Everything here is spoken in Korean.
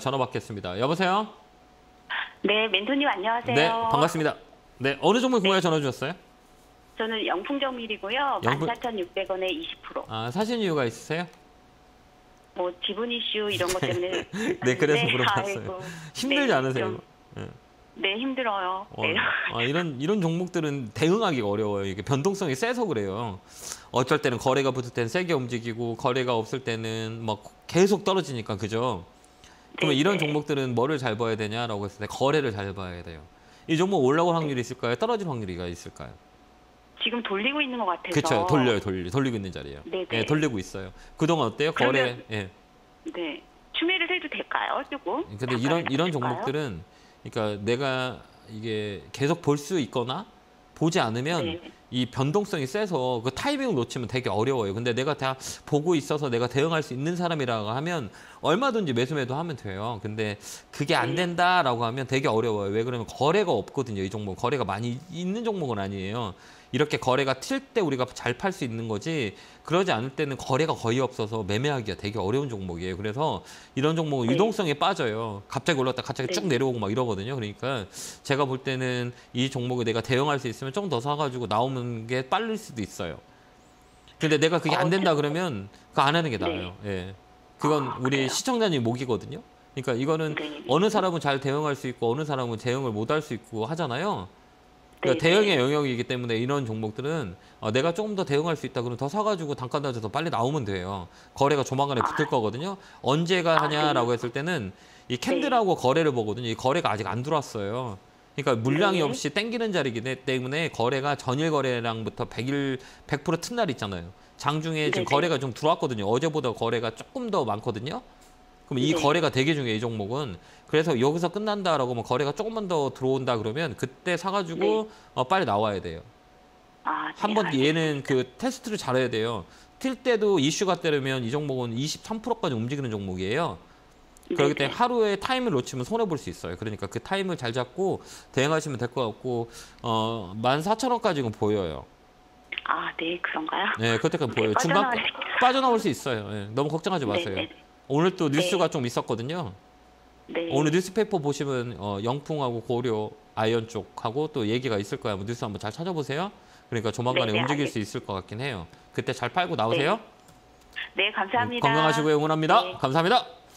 전화 받겠습니다. 여보세요? 네, 멘토님 안녕하세요. 네, 반갑습니다. 네, 어느 종목 궁금해 전화 주셨어요? 저는 영풍정밀이고요. 영풍- 14,600원에 20%. 아, 사신 이유가 있으세요? 뭐 지분 이슈 이런 것 때문에 네, 그래서 네, 물어봤어요. 아이고. 힘들지 네, 않으세요? 좀- 네. 네, 힘들어요. 어, 네. 아, 이런 이런 종목들은 대응하기가 어려워요. 이게 변동성이 세서 그래요. 어쩔 때는 거래가 붙을 때는 세게 움직이고 거래가 없을 때는 막 계속 떨어지니까 그죠? 그러면 네, 이런 네. 종목들은 뭐를 잘 봐야 되냐라고 했을 때 거래를 잘 봐야 돼요. 이 종목 올라올 확률이 있을까요? 떨어질 확률이 있을까요? 지금 돌리고 있는 것 같아서. 그렇죠. 돌려요, 돌리, 돌리고 있는 자리예요. 네, 예, 네. 돌리고 있어요. 그동안 어때요? 거래. 그러면- 예. 네. 추매를 해도 될까요? 조금? 근데 이런 이런 될까요? 종목들은 그러니까 내가 이게 계속 볼 수 있거나 보지 않으면 네. 이 변동성이 세서 그 타이밍을 놓치면 되게 어려워요. 근데 내가 다 보고 있어서 내가 대응할 수 있는 사람이라고 하면 얼마든지 매수매도 하면 돼요. 근데 그게 안 네. 된다라고 하면 되게 어려워요. 왜 그러면 거래가 없거든요. 이 종목 거래가 많이 있는 종목은 아니에요. 이렇게 거래가 튈 때 우리가 잘 팔 수 있는 거지 그러지 않을 때는 거래가 거의 없어서 매매하기가 되게 어려운 종목이에요. 그래서 이런 종목은 네. 유동성에 빠져요. 갑자기 올랐다 갑자기 네. 쭉 내려오고 막 이러거든요. 그러니까 제가 볼 때는 이 종목을 내가 대응할 수 있으면 좀 더 사가지고 나오는 게 빠를 수도 있어요. 근데 내가 그게 안 어, 된다 저- 그러면 그거 안 하는 게 네. 나아요. 예. 그건 아, 우리? 시청자님 목이거든요. 그러니까 이거는 네. 어느 사람은 잘 대응할 수 있고 어느 사람은 대응을 못 할 수 있고 하잖아요. 그러니까 네, 대응의 영역이기 때문에 이런 종목들은 어, 내가 조금 더 대응할 수 있다 그러면 더 사가지고 단가 낮아서 빨리 나오면 돼요. 거래가 조만간에 붙을 거거든요. 언제가 아, 하냐라고 네. 했을 때는 이 캔들하고 거래를 보거든요. 이 거래가 아직 안 들어왔어요. 그러니까 물량이 네. 없이 땡기는 자리이기 때문에 거래가 전일 거래량부터 100일 100%튄 날 있잖아요. 장중에 지금. 거래가 좀 들어왔거든요. 어제보다 거래가 조금 더 많거든요. 그럼 이 네. 거래가 되게 중요해요, 이 종목은. 그래서 여기서 끝난다라고 하면 거래가 조금만 더 들어온다 그러면 그때 사가지고 네. 어, 빨리 나와야 돼요. 아, 네, 한번. 얘는 그 테스트를 잘해야 돼요. 튈 때도 이슈가 때리면 이 종목은 23%까지 움직이는 종목이에요. 그렇기 네, 때문에 하루에 타임을 놓치면 손해 볼 수 있어요. 그러니까 그 타임을 잘 잡고 대응하시면 될 것 같고 어 14,000원까지는 보여요. 아, 네, 그런가요? 네, 그때까지 네, 보여요. 중간 빠져나올 수 있어요. 예, 너무 걱정하지 네, 마세요. 네, 오늘 또 뉴스가 좀 있었거든요. 네. 오늘 newspaper 보시면 어, 영풍하고 고려아연 쪽하고 또 얘기가 있을 거야. 뭐 뉴스 한번 잘 찾아보세요. 그러니까 조만간에 네, 네, 움직일 알겠- 수 있을 것 같긴 해요. 그때 잘 팔고 나오세요. 네, 감사합니다. 건강하시고요. 응원합니다. 네. 감사합니다.